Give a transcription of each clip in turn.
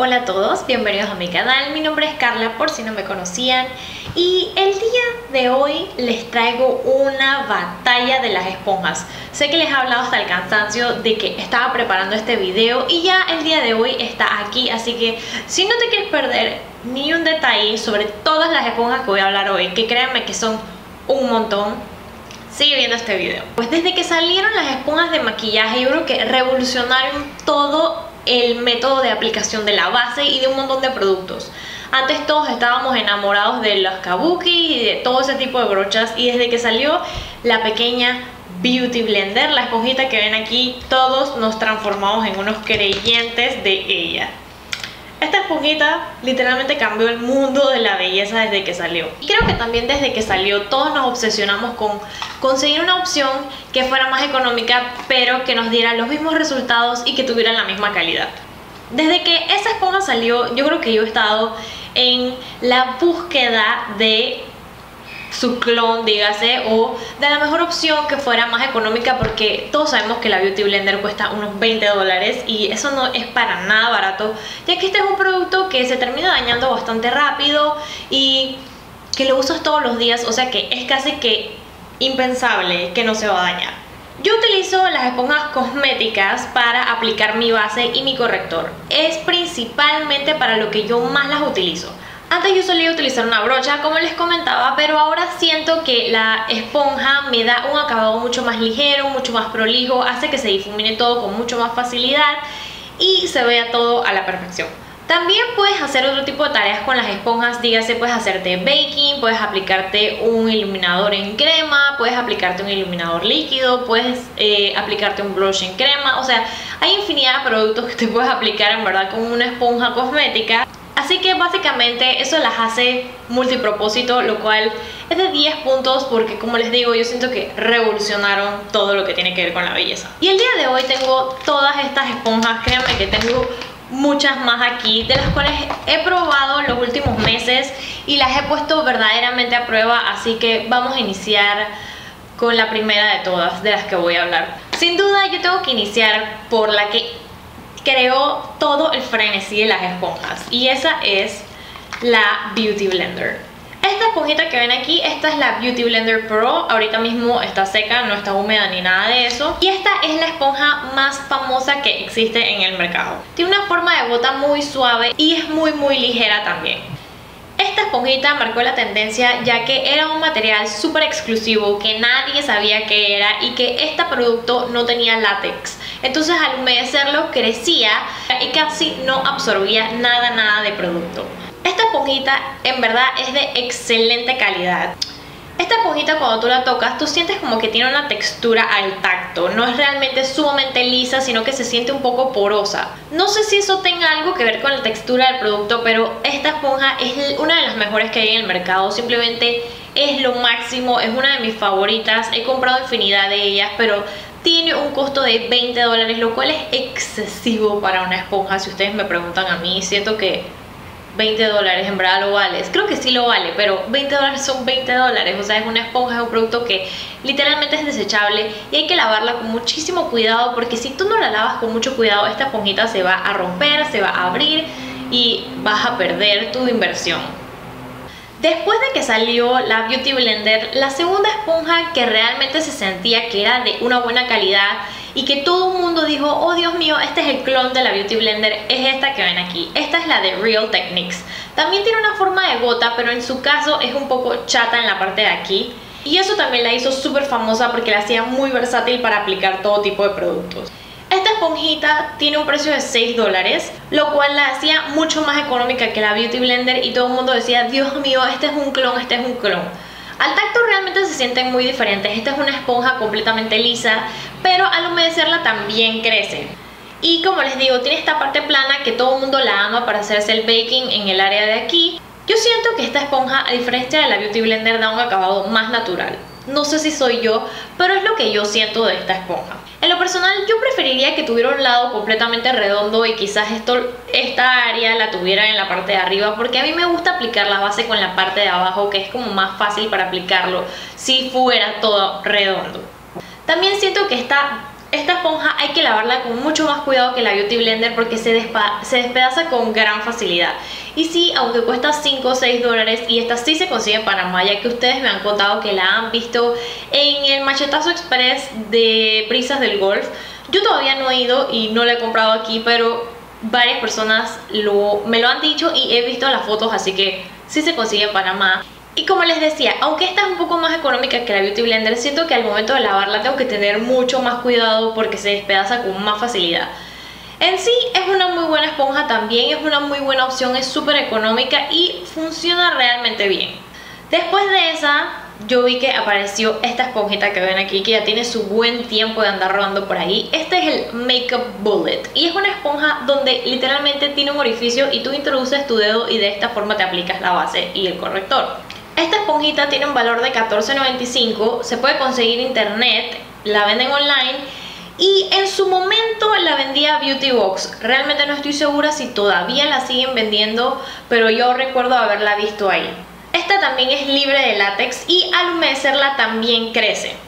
Hola a todos, bienvenidos a mi canal, mi nombre es Carla por si no me conocían y el día de hoy les traigo una batalla de las esponjas. Sé que les he hablado hasta el cansancio de que estaba preparando este video y ya el día de hoy está aquí, así que si no te quieres perder ni un detalle sobre todas las esponjas que voy a hablar hoy, que créanme que son un montón, sigue viendo este video. Pues desde que salieron las esponjas de maquillaje yo creo que revolucionaron todo el método de aplicación de la base y de un montón de productos. Antes todos estábamos enamorados de los kabuki y de todo ese tipo de brochas y desde que salió la pequeña Beauty Blender, la esponjita que ven aquí, todos nos transformamos en unos creyentes de ella. Esta esponjita literalmente cambió el mundo de la belleza desde que salió. Y creo que también desde que salió todos nos obsesionamos con conseguir una opción que fuera más económica pero que nos diera los mismos resultados y que tuviera la misma calidad. Desde que esa esponja salió, yo creo que yo he estado en la búsqueda de su clon, dígase, o de la mejor opción que fuera más económica porque todos sabemos que la Beauty Blender cuesta unos 20 dólares y eso no es para nada barato, ya que este es un producto que se termina dañando bastante rápido y que lo usas todos los días, o sea que es casi que impensable que no se va a dañar. Yo utilizo las esponjas cosméticas para aplicar mi base y mi corrector. Es principalmente para lo que yo más las utilizo. Antes yo solía utilizar una brocha, como les comentaba, pero ahora siento que la esponja me da un acabado mucho más ligero, mucho más prolijo, hace que se difumine todo con mucho más facilidad y se vea todo a la perfección. También puedes hacer otro tipo de tareas con las esponjas, dígase, puedes hacerte baking, puedes aplicarte un iluminador en crema, puedes aplicarte un iluminador líquido, puedes eh, aplicarte un blush en crema, o sea, hay infinidad de productos que te puedes aplicar en verdad con una esponja cosmética. Así que básicamente eso las hace multipropósito, lo cual es de 10 puntos porque como les digo, yo siento que revolucionaron todo lo que tiene que ver con la belleza. Y el día de hoy tengo todas estas esponjas, créanme que tengo muchas más aquí, de las cuales he probado los últimos meses y las he puesto verdaderamente a prueba, así que vamos a iniciar con la primera de todas de las que voy a hablar. Sin duda yo tengo que iniciar por la que creó todo el frenesí de las esponjas y esa es la Beauty Blender. Esta esponjita que ven aquí, esta es la Beauty Blender Pro, ahorita mismo está seca, no está húmeda ni nada de eso. Y esta es la esponja más famosa que existe en el mercado. Tiene una forma de bota muy suave y es muy muy ligera también. Esta esponjita marcó la tendencia ya que era un material súper exclusivo que nadie sabía que era y que este producto no tenía látex. Entonces al humedecerlo crecía y casi no absorbía nada nada de producto. Esta esponjita en verdad es de excelente calidad. Esta esponjita cuando tú la tocas, tú sientes como que tiene una textura al tacto. No es realmente sumamente lisa, sino que se siente un poco porosa. No sé si eso tenga algo que ver con la textura del producto, pero esta esponja es una de las mejores que hay en el mercado. Simplemente es lo máximo, es una de mis favoritas. He comprado infinidad de ellas, pero tiene un costo de 20 dólares, lo cual es excesivo para una esponja. Si ustedes me preguntan a mí, siento que 20 dólares en verdad lo vale. Creo que sí lo vale, pero 20 dólares son 20 dólares. O sea, es una esponja, es un producto que literalmente es desechable y hay que lavarla con muchísimo cuidado porque si tú no la lavas con mucho cuidado, esta esponjita se va a romper, se va a abrir y vas a perder tu inversión. Después de que salió la Beauty Blender, la segunda esponja que realmente se sentía que era de una buena calidad y que todo el mundo dijo, oh Dios mío, este es el clon de la Beauty Blender, es esta que ven aquí. Esta es la de Real Techniques. También tiene una forma de gota, pero en su caso es un poco chata en la parte de aquí. Y eso también la hizo súper famosa porque la hacía muy versátil para aplicar todo tipo de productos. Esta esponjita tiene un precio de 6 dólares, lo cual la hacía mucho más económica que la Beauty Blender y todo el mundo decía, Dios mío, este es un clon, este es un clon. Al tacto realmente se sienten muy diferentes, esta es una esponja completamente lisa, pero al humedecerla también crece. Y como les digo, tiene esta parte plana que todo mundo la ama para hacerse el baking en el área de aquí. Yo siento que esta esponja, a diferencia de la Beauty Blender, da un acabado más natural. No sé si soy yo, pero es lo que yo siento de esta esponja. En lo personal yo preferiría que tuviera un lado completamente redondo y quizás esta área la tuviera en la parte de arriba porque a mí me gusta aplicar la base con la parte de abajo que es como más fácil para aplicarlo si fuera todo redondo. También siento que esta Esta esponja hay que lavarla con mucho más cuidado que la Beauty Blender porque se, se despedaza con gran facilidad. Y sí, aunque cuesta 5 o 6 dólares y esta sí se consigue en Panamá, ya que ustedes me han contado que la han visto en el machetazo express de prisas del golf. Yo todavía no he ido y no la he comprado aquí, pero varias personas me lo han dicho y he visto las fotos, así que sí se consigue en Panamá. Y como les decía, aunque esta es un poco más económica que la Beauty Blender, siento que al momento de lavarla tengo que tener mucho más cuidado porque se despedaza con más facilidad. En sí es una muy buena esponja también, es una muy buena opción, es súper económica y funciona realmente bien. Después de esa, yo vi que apareció esta esponjita que ven aquí, que ya tiene su buen tiempo de andar rodando por ahí. Este es el Makeup Bullet y es una esponja donde literalmente tiene un orificio y tú introduces tu dedo y de esta forma te aplicas la base y el corrector. Esta esponjita tiene un valor de $14.95, se puede conseguir internet, la venden online y en su momento la vendía Beauty Box. Realmente no estoy segura si todavía la siguen vendiendo, pero yo recuerdo haberla visto ahí. Esta también es libre de látex y al humedecerla también crece.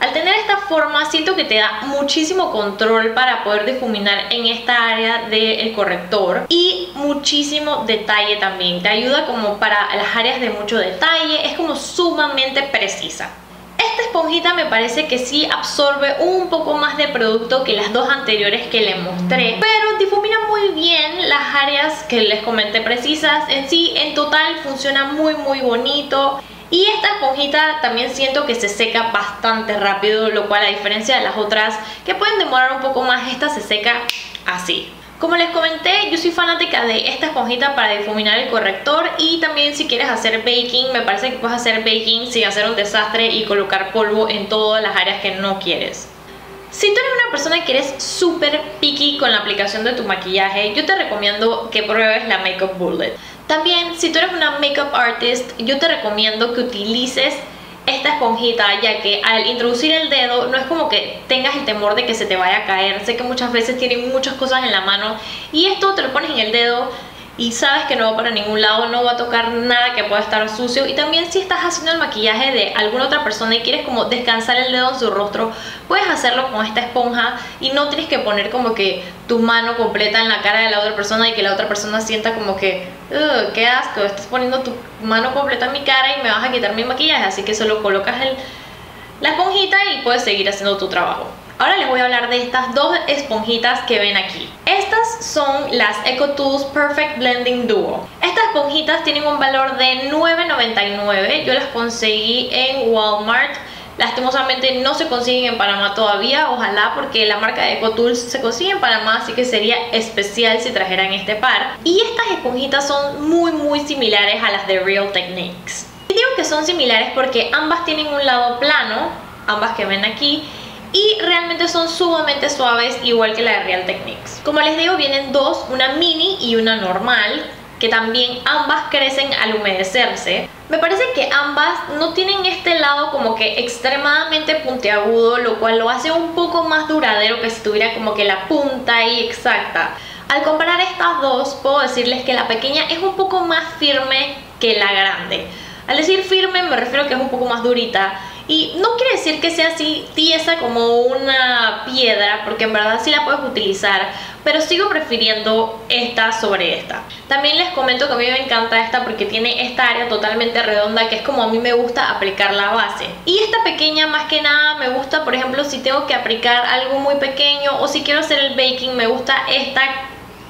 Al tener esta forma siento que te da muchísimo control para poder difuminar en esta área del corrector y muchísimo detalle también. Te ayuda como para las áreas de mucho detalle, es como sumamente precisa. Esta esponjita me parece que sí absorbe un poco más de producto que las dos anteriores que le mostré, pero difumina muy bien las áreas que les comenté precisas. En sí, en total funciona muy muy bonito. Y esta esponjita también siento que se seca bastante rápido, lo cual a diferencia de las otras que pueden demorar un poco más, esta se seca así. Como les comenté, yo soy fanática de esta esponjita para difuminar el corrector y también si quieres hacer baking, me parece que puedes hacer baking sin hacer un desastre y colocar polvo en todas las áreas que no quieres. Si tú eres una persona que eres súper picky con la aplicación de tu maquillaje, yo te recomiendo que pruebes la Makeup Bullet. También, si tú eres una makeup artist, yo te recomiendo que utilices esta esponjita ya que al introducir el dedo no es como que tengas el temor de que se te vaya a caer. Sé que muchas veces tienen muchas cosas en la mano y esto te lo pones en el dedo y sabes que no va para ningún lado, no va a tocar nada que pueda estar sucio y también si estás haciendo el maquillaje de alguna otra persona y quieres como descansar el dedo en su rostro, puedes hacerlo con esta esponja y no tienes que poner como que tu mano completa en la cara de la otra persona y que la otra persona sienta como que, qué asco, estás poniendo tu mano completa en mi cara y me vas a quitar mi maquillaje, así que solo colocas el, la esponjita y puedes seguir haciendo tu trabajo. Ahora les voy a hablar de estas dos esponjitas que ven aquí. Estas son las EcoTools Perfect Blending Duo. Estas esponjitas tienen un valor de $9.99. Yo las conseguí en Walmart. Lastimosamente no se consiguen en Panamá todavía, ojalá porque la marca de EcoTools se consigue en Panamá, así que sería especial si trajeran este par. Y estas esponjitas son muy muy similares a las de Real Techniques. Y digo que son similares porque ambas tienen un lado plano, ambas que ven aquí, y realmente son sumamente suaves igual que la de Real Techniques. Como les digo vienen dos, una mini y una normal que también ambas crecen al humedecerse. Me parece que ambas no tienen este lado como que extremadamente puntiagudo, lo cual lo hace un poco más duradero que si tuviera como que la punta ahí exacta. Al comparar estas dos, puedo decirles que la pequeña es un poco más firme que la grande. Al decir firme me refiero a que es un poco más durita y no quiere decir que sea así tiesa como una piedra, porque en verdad sí la puedes utilizar, pero sigo prefiriendo esta sobre esta. También les comento que a mí me encanta esta porque tiene esta área totalmente redonda que es como a mí me gusta aplicar la base. Y esta pequeña más que nada me gusta, por ejemplo, si tengo que aplicar algo muy pequeño o si quiero hacer el baking, me gusta esta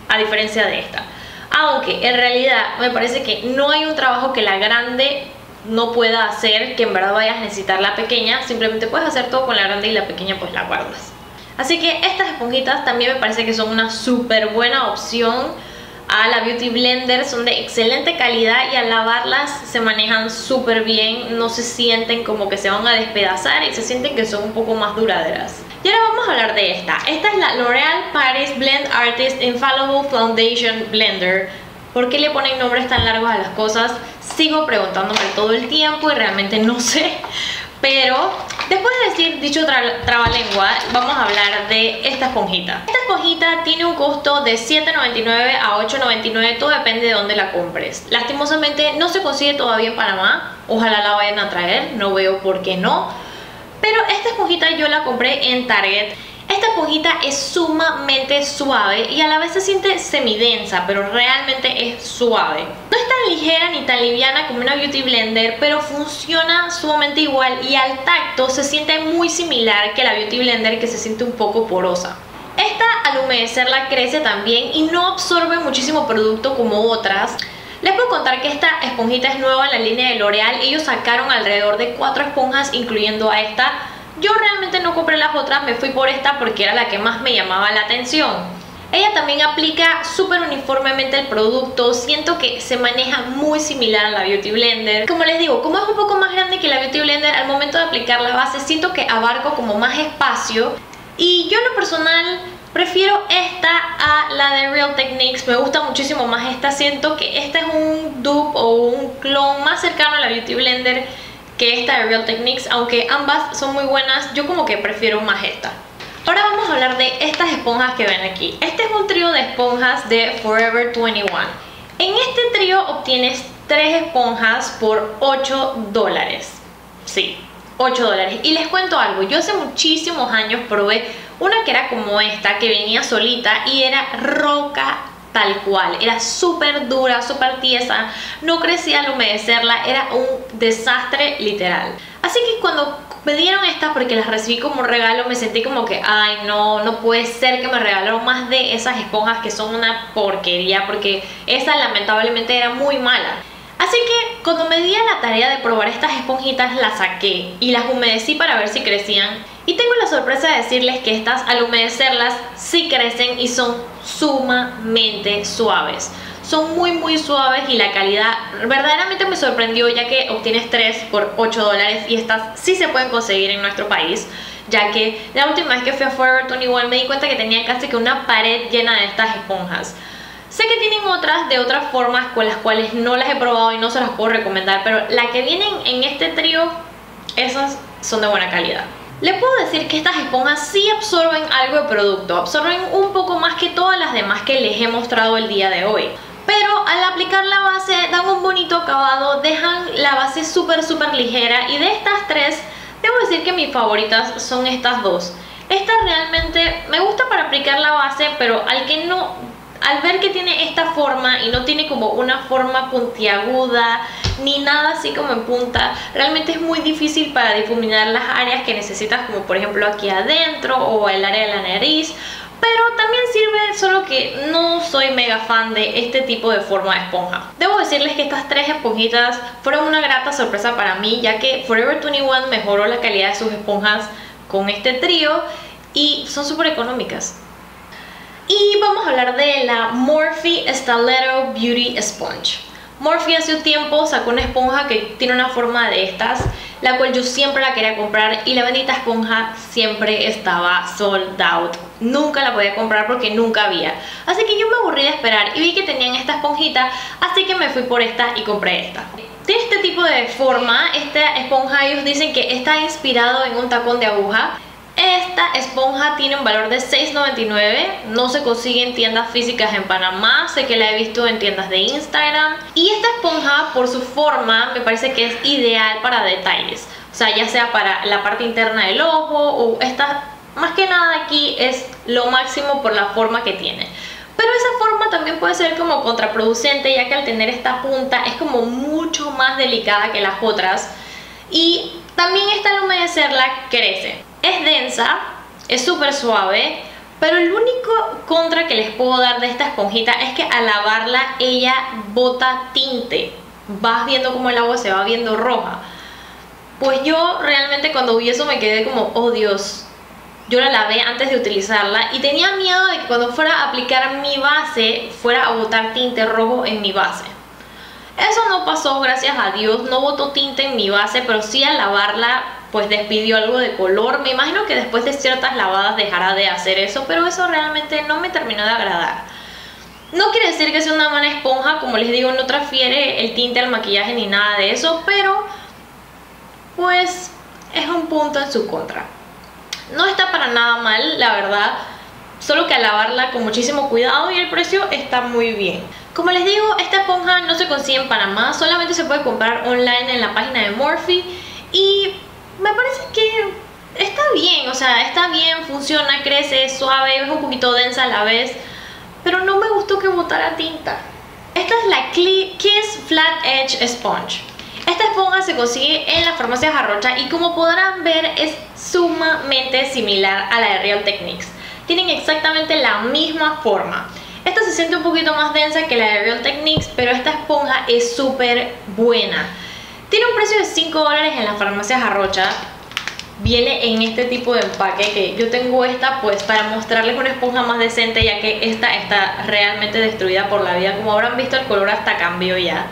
a diferencia de esta. Aunque en realidad me parece que no hay un trabajo que la grande no pueda hacer que en verdad vayas a necesitar la pequeña, simplemente puedes hacer todo con la grande y la pequeña pues la guardas. Así que estas esponjitas también me parece que son una súper buena opción a la Beauty Blender, son de excelente calidad y al lavarlas se manejan súper bien, no se sienten como que se van a despedazar y se sienten que son un poco más duraderas. Y ahora vamos a hablar de esta. Esta es la L'Oreal Paris Blend Artist Infallible Foundation Blender. ¿Por qué le ponen nombres tan largos a las cosas? sigo preguntándome todo el tiempo y realmente no sé. Pero después de decir dicho trabalengua, vamos a hablar de esta esponjita. Esta esponjita tiene un costo de $7.99 a $8.99, todo depende de dónde la compres. Lastimosamente no se consigue todavía en Panamá, ojalá la vayan a traer, no veo por qué no. Pero esta esponjita yo la compré en Target Esta esponjita es sumamente suave y a la vez se siente semidensa, pero realmente es suave. No es tan ligera ni tan liviana como una Beauty Blender, pero funciona sumamente igual y al tacto se siente muy similar que la Beauty Blender que se siente un poco porosa. Esta al humedecerla crece también y no absorbe muchísimo producto como otras. Les puedo contar que esta esponjita es nueva en la línea de L'Oreal. Ellos sacaron alrededor de cuatro esponjas incluyendo a esta. Yo realmente no compré las otras, me fui por esta porque era la que más me llamaba la atención. Ella también aplica súper uniformemente el producto, siento que se maneja muy similar a la Beauty Blender. Como les digo, como es un poco más grande que la Beauty Blender, al momento de aplicar la base siento que abarco como más espacio. Y yo lo personal Prefiero esta a la de Real Techniques, me gusta muchísimo más esta, siento que esta es un dupe o un clon más cercano a la Beauty Blender que esta de Real Techniques, aunque ambas son muy buenas, yo como que prefiero más esta. Ahora vamos a hablar de estas esponjas que ven aquí. Este es un trío de esponjas de Forever 21. En este trío obtienes tres esponjas por 8 dólares. Sí, 8 dólares. Y les cuento algo, yo hace muchísimos años probé una que era como esta, que venía solita y era roca tal cual, era súper dura, súper tiesa, no crecía al humedecerla, era un desastre literal. Así que cuando me dieron esta porque las recibí como regalo, me sentí como que, ay no, no puede ser que me regalaron más de esas esponjas que son una porquería, porque esa lamentablemente era muy mala. Así que cuando me di a la tarea de probar estas esponjitas las saqué y las humedecí para ver si crecían y tengo la sorpresa de decirles que estas al humedecerlas sí crecen y son sumamente suaves son muy muy suaves y la calidad verdaderamente me sorprendió ya que obtienes 3 por 8 dólares y estas sí se pueden conseguir en nuestro país ya que la última vez que fui a Forever 21 me di cuenta que tenía casi que una pared llena de estas esponjas Sé que tienen otras de otras formas con las cuales no las he probado y no se las puedo recomendar, pero la que vienen en este trío, esas son de buena calidad. Les puedo decir que estas esponjas sí absorben algo de producto, absorben un poco más que todas las demás que les he mostrado el día de hoy. Pero al aplicar la base dan un bonito acabado, dejan la base súper súper ligera y de estas tres, debo decir que mis favoritas son estas dos. Esta realmente me gusta para aplicar la base, pero al que no al ver que tiene esta forma y no tiene como una forma puntiaguda ni nada así como en punta, realmente es muy difícil para difuminar las áreas que necesitas como por ejemplo aquí adentro o el área de la nariz pero también sirve solo que no soy mega fan de este tipo de forma de esponja. Debo decirles que estas tres esponjitas fueron una grata sorpresa para mí ya que Forever 21 mejoró la calidad de sus esponjas con este trío y son súper económicas. Y vamos a hablar de la Morphe Stiletto Beauty Sponge. Morphe hace un tiempo sacó una esponja que tiene una forma de estas, la cual yo siempre la quería comprar y la bendita esponja siempre estaba sold out. Nunca la podía comprar porque nunca había. Así que yo me aburrí de esperar y vi que tenían esta esponjita, así que me fui por esta y compré esta. De este tipo de forma, esta esponja ellos dicen que está inspirado en un tacón de aguja esta esponja tiene un valor de $6.99, no se consigue en tiendas físicas en Panamá, sé que la he visto en tiendas de Instagram. Y esta esponja por su forma me parece que es ideal para detalles, o sea ya sea para la parte interna del ojo o esta, más que nada aquí es lo máximo por la forma que tiene. Pero esa forma también puede ser como contraproducente ya que al tener esta punta es como mucho más delicada que las otras y también esta al humedecerla crece. Es densa, es súper suave, pero el único contra que les puedo dar de esta esponjita es que al lavarla ella bota tinte. Vas viendo como el agua se va viendo roja. Pues yo realmente cuando vi eso me quedé como, oh Dios, yo la lavé antes de utilizarla y tenía miedo de que cuando fuera a aplicar mi base fuera a botar tinte rojo en mi base. Eso no pasó, gracias a Dios, no botó tinte en mi base, pero sí al lavarla pues despidió algo de color. Me imagino que después de ciertas lavadas dejará de hacer eso, pero eso realmente no me terminó de agradar. No quiere decir que sea una mala esponja, como les digo, no transfiere el tinte al maquillaje ni nada de eso, pero pues es un punto en su contra. No está para nada mal, la verdad, solo que al lavarla con muchísimo cuidado y el precio está muy bien. Como les digo, esta esponja no se consigue en Panamá, solamente se puede comprar online en la página de Morphe y me parece que está bien, o sea, está bien, funciona, crece, es suave, es un poquito densa a la vez, pero no me gustó que botara tinta. Esta es la Kiss Flat Edge Sponge. Esta esponja se consigue en las farmacias Arrocha y como podrán ver es sumamente similar a la de Real Techniques. Tienen exactamente la misma forma. Esta se siente un poquito más densa que la de Real Techniques, pero esta esponja es súper buena. Tiene un precio de 5 dólares en las farmacias Arrocha. Viene en este tipo de empaque que yo tengo esta pues para mostrarles una esponja más decente ya que esta está realmente destruida por la vida. Como habrán visto el color hasta cambió ya.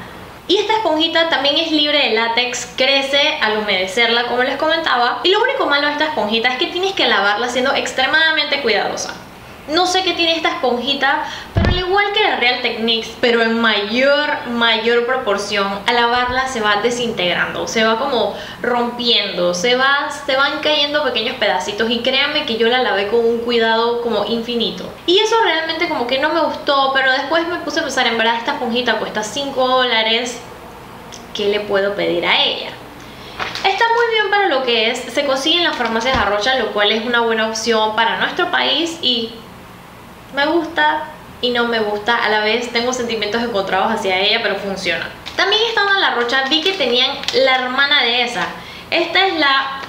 Y esta esponjita también es libre de látex, crece al humedecerla como les comentaba. Y lo único malo de esta esponjita es que tienes que lavarla siendo extremadamente cuidadosa. No sé qué tiene esta esponjita, pero al igual que la Real Techniques, pero en mayor, mayor proporción, al lavarla se va desintegrando, se va como rompiendo, se, va, se van cayendo pequeños pedacitos y créanme que yo la lavé con un cuidado como infinito. Y eso realmente como que no me gustó, pero después me puse a pensar, en verdad esta esponjita cuesta 5 dólares, ¿qué le puedo pedir a ella? Está muy bien para lo que es, se consigue en las farmacias Arrocha, lo cual es una buena opción para nuestro país y me gusta y no me gusta. A la vez tengo sentimientos encontrados hacia ella, pero funciona. También estando en la rocha vi que tenían la hermana de esa. Esta es la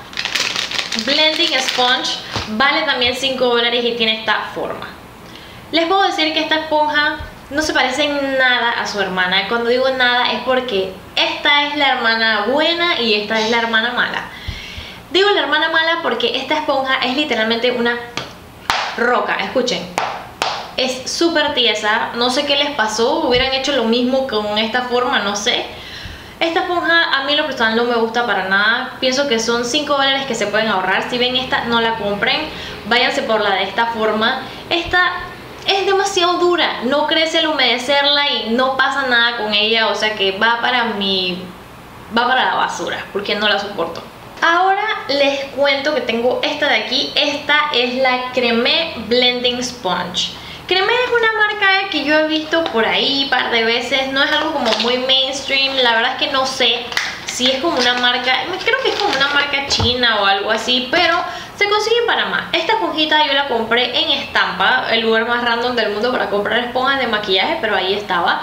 Blending Sponge. Vale también 5 dólares y tiene esta forma. Les puedo decir que esta esponja no se parece en nada a su hermana. Cuando digo nada es porque esta es la hermana buena y esta es la hermana mala. Digo la hermana mala porque esta esponja es literalmente una roca. Escuchen es súper tiesa, no sé qué les pasó, hubieran hecho lo mismo con esta forma, no sé. Esta esponja a mí lo personal no me gusta para nada, pienso que son 5 dólares que se pueden ahorrar, si ven esta no la compren, váyanse por la de esta forma. Esta es demasiado dura, no crece al humedecerla y no pasa nada con ella, o sea que va para mi... va para la basura, porque no la soporto. Ahora les cuento que tengo esta de aquí, esta es la Creme Blending Sponge. Creme es una marca que yo he visto por ahí par de veces, no es algo como muy mainstream, la verdad es que no sé si es como una marca, creo que es como una marca china o algo así, pero se consigue en Panamá. Esta esponjita yo la compré en Estampa, el lugar más random del mundo para comprar esponjas de maquillaje, pero ahí estaba.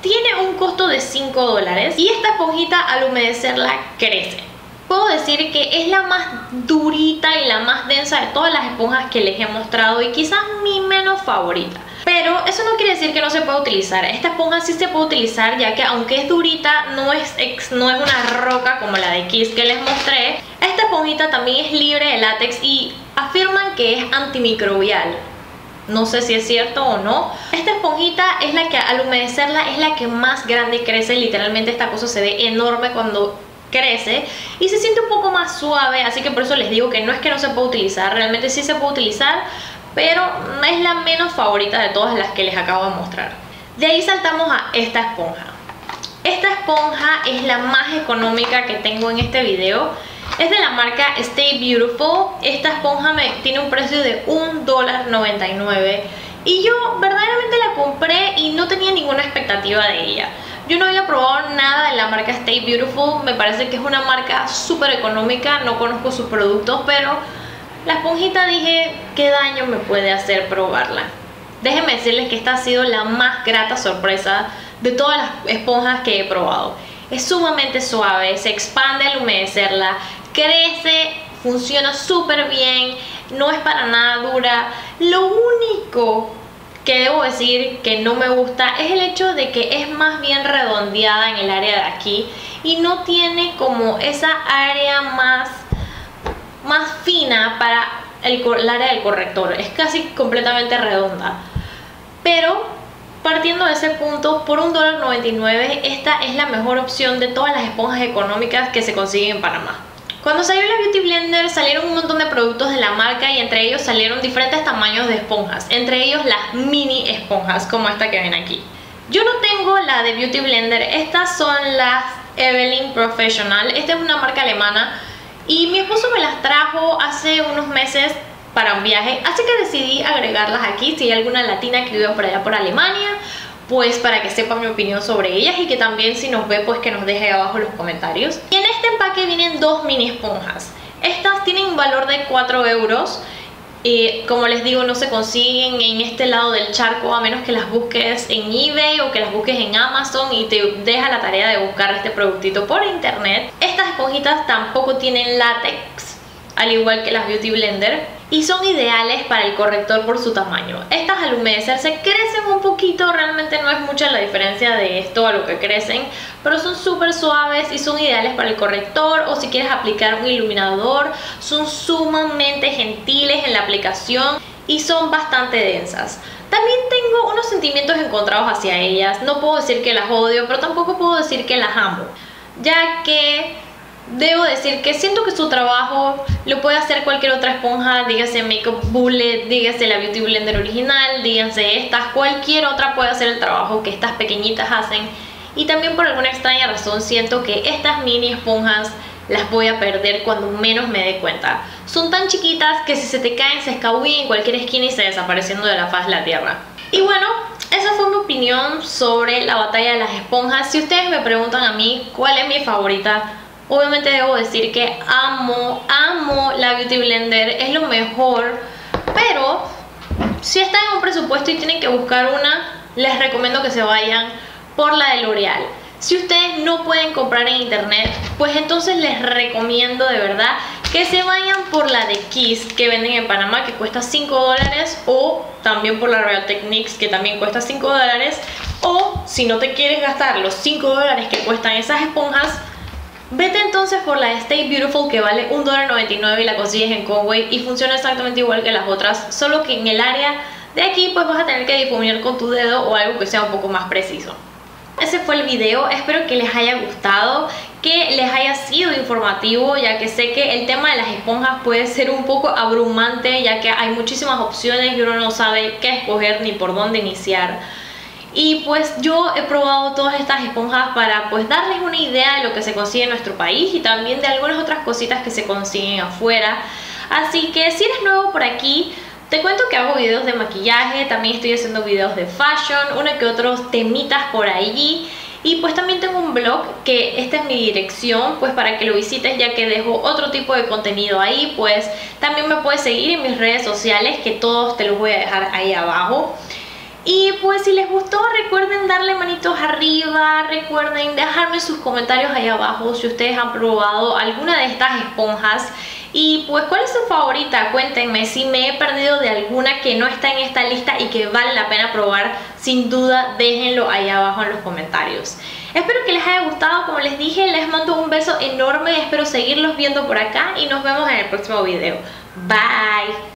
Tiene un costo de 5 dólares y esta esponjita al humedecerla crece puedo decir que es la más durita y la más densa de todas las esponjas que les he mostrado y quizás mi menos favorita. Pero eso no quiere decir que no se pueda utilizar. Esta esponja sí se puede utilizar ya que aunque es durita, no es, no es una roca como la de Kiss que les mostré. Esta esponjita también es libre de látex y afirman que es antimicrobial. No sé si es cierto o no. Esta esponjita es la que al humedecerla es la que más grande crece. Literalmente esta cosa se ve enorme cuando crece y se siente un poco más suave, así que por eso les digo que no es que no se pueda utilizar, realmente sí se puede utilizar, pero es la menos favorita de todas las que les acabo de mostrar. De ahí saltamos a esta esponja. Esta esponja es la más económica que tengo en este video. Es de la marca Stay Beautiful. Esta esponja me, tiene un precio de $1.99 y yo verdaderamente la compré y no tenía ninguna expectativa de ella. Yo no había probado nada de la marca Stay Beautiful, me parece que es una marca súper económica, no conozco sus productos, pero la esponjita dije, ¿qué daño me puede hacer probarla? Déjenme decirles que esta ha sido la más grata sorpresa de todas las esponjas que he probado. Es sumamente suave, se expande al humedecerla, crece, funciona súper bien, no es para nada dura. Lo único que debo decir que no me gusta es el hecho de que es más bien redondeada en el área de aquí y no tiene como esa área más, más fina para el, área del corrector, es casi completamente redonda. Pero partiendo de ese punto, por un dólar 99 esta es la mejor opción de todas las esponjas económicas que se consiguen en Panamá. Cuando salió la Beauty Blender salieron un montón de productos de la marca y entre ellos salieron diferentes tamaños de esponjas, entre ellos las mini esponjas como esta que ven aquí. Yo no tengo la de Beauty Blender, estas son las Evelyn Professional, esta es una marca alemana. Y mi esposo me las trajo hace unos meses para un viaje, así que decidí agregarlas aquí. Si hay alguna latina que vive por allá por Alemania pues para que sepan mi opinión sobre ellas y que también si nos ve pues que nos deje abajo los comentarios. Y en este empaque vienen dos mini esponjas. Estas tienen un valor de 4 euros. Y como les digo, no se consiguen en este lado del charco a menos que las busques en eBay o que las busques en Amazon y te deja la tarea de buscar este productito por internet. Estas esponjitas tampoco tienen látex, al igual que las Beauty Blender y son ideales para el corrector por su tamaño. Estas al humedecerse crecen un poquito, realmente no es mucha la diferencia de esto a lo que crecen, pero son súper suaves y son ideales para el corrector o si quieres aplicar un iluminador, son sumamente gentiles en la aplicación y son bastante densas. También tengo unos sentimientos encontrados hacia ellas, no puedo decir que las odio, pero tampoco puedo decir que las amo, ya que debo decir que siento que su trabajo lo puede hacer cualquier otra esponja, dígase Makeup Bullet, dígase la Beauty Blender original, dígase estas, cualquier otra puede hacer el trabajo que estas pequeñitas hacen. Y también por alguna extraña razón siento que estas mini esponjas las voy a perder cuando menos me dé cuenta. Son tan chiquitas que si se te caen se escabullen en cualquier esquina y se desapareciendo de la faz de la tierra. Y bueno, esa fue mi opinión sobre la batalla de las esponjas. Si ustedes me preguntan a mí cuál es mi favorita, Obviamente debo decir que amo, amo la Beauty Blender, es lo mejor, pero si están en un presupuesto y tienen que buscar una, les recomiendo que se vayan por la de L'Oreal. Si ustedes no pueden comprar en internet, pues entonces les recomiendo de verdad que se vayan por la de Kiss que venden en Panamá que cuesta 5 dólares o también por la Real Techniques que también cuesta 5 dólares o si no te quieres gastar los 5 dólares que cuestan esas esponjas Vete entonces por la Stay Beautiful que vale $1.99 y la consigues en Conway y funciona exactamente igual que las otras, solo que en el área de aquí pues vas a tener que difuminar con tu dedo o algo que sea un poco más preciso. Ese fue el video, espero que les haya gustado, que les haya sido informativo, ya que sé que el tema de las esponjas puede ser un poco abrumante, ya que hay muchísimas opciones y uno no sabe qué escoger ni por dónde iniciar. Y pues yo he probado todas estas esponjas para pues darles una idea de lo que se consigue en nuestro país y también de algunas otras cositas que se consiguen afuera. Así que si eres nuevo por aquí, te cuento que hago videos de maquillaje, también estoy haciendo videos de fashion, una que otros temitas por allí. Y pues también tengo un blog que esta es mi dirección, pues para que lo visites ya que dejo otro tipo de contenido ahí, pues también me puedes seguir en mis redes sociales que todos te los voy a dejar ahí abajo. Y pues si les gustó recuerden darle manitos arriba, recuerden dejarme sus comentarios ahí abajo si ustedes han probado alguna de estas esponjas y pues cuál es su favorita, cuéntenme si me he perdido de alguna que no está en esta lista y que vale la pena probar, sin duda déjenlo ahí abajo en los comentarios. Espero que les haya gustado, como les dije, les mando un beso enorme, espero seguirlos viendo por acá y nos vemos en el próximo video. Bye!